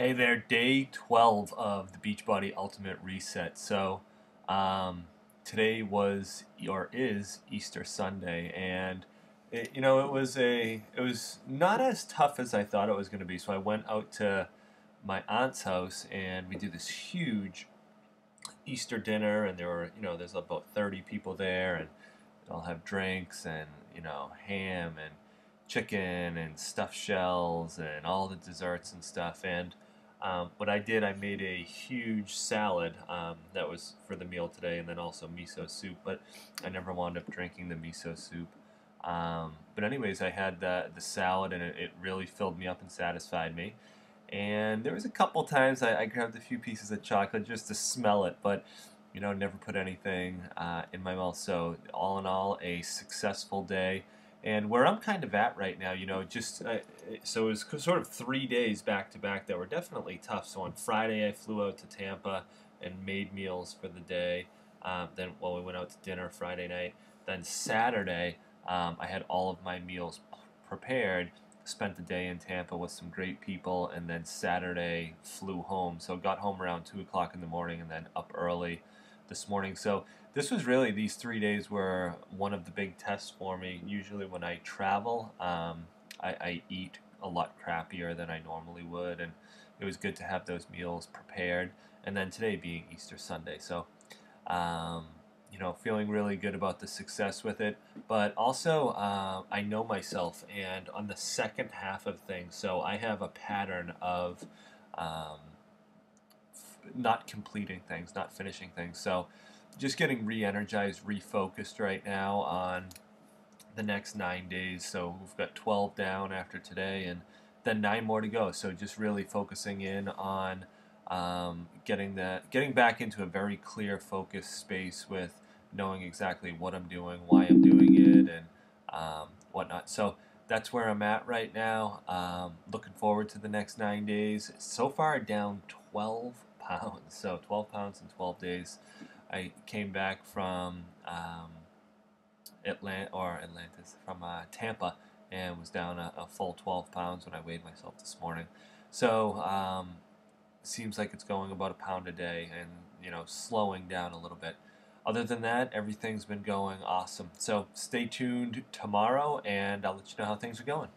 Hey there, day 12 of the Beachbody Ultimate Reset. So, um, today was or is Easter Sunday, and it, you know it was a it was not as tough as I thought it was going to be. So I went out to my aunt's house, and we did this huge Easter dinner, and there were you know there's about 30 people there, and they'll have drinks and you know ham and chicken and stuffed shells and all the desserts and stuff and um, what I did, I made a huge salad um, that was for the meal today, and then also miso soup. But I never wound up drinking the miso soup. Um, but anyways, I had the the salad, and it, it, really filled me up and satisfied me. And there was a couple times I, I, grabbed a few pieces of chocolate just to smell it, but you know, never put anything uh, in my mouth. So all in all, a successful day. And where I'm kind of at right now, you know, just uh, so it was sort of three days back to back that were definitely tough. So on Friday, I flew out to Tampa and made meals for the day. Um, then, well, we went out to dinner Friday night. Then Saturday, um, I had all of my meals prepared. Spent the day in Tampa with some great people, and then Saturday flew home. So got home around two o'clock in the morning, and then up early this morning. So this was really these three days were one of the big tests for me. Usually when I travel, um, I, I, eat a lot crappier than I normally would, and it was good to have those meals prepared. And then today being Easter Sunday, so um, you know, feeling really good about the success with it. But also, uh, I know myself, and on the second half of things, so I have a pattern of um, not completing things, not finishing things. So just getting re-energized, refocused right now on the next nine days. So we've got 12 down after today, and then nine more to go. So just really focusing in on um, getting that, getting back into a very clear, focused space with knowing exactly what I'm doing, why I'm doing it, and um, whatnot. So that's where I'm at right now. Um, looking forward to the next nine days. So far, down 12 pounds. So 12 pounds in 12 days. I came back from um, Atlanta or Atlantis from uh, Tampa and was down a, a, full 12 pounds when I weighed myself this morning. So um, seems like it's going about a pound a day and you know slowing down a little bit. Other than that, everything's been going awesome. So stay tuned tomorrow and I'll let you know how things are going.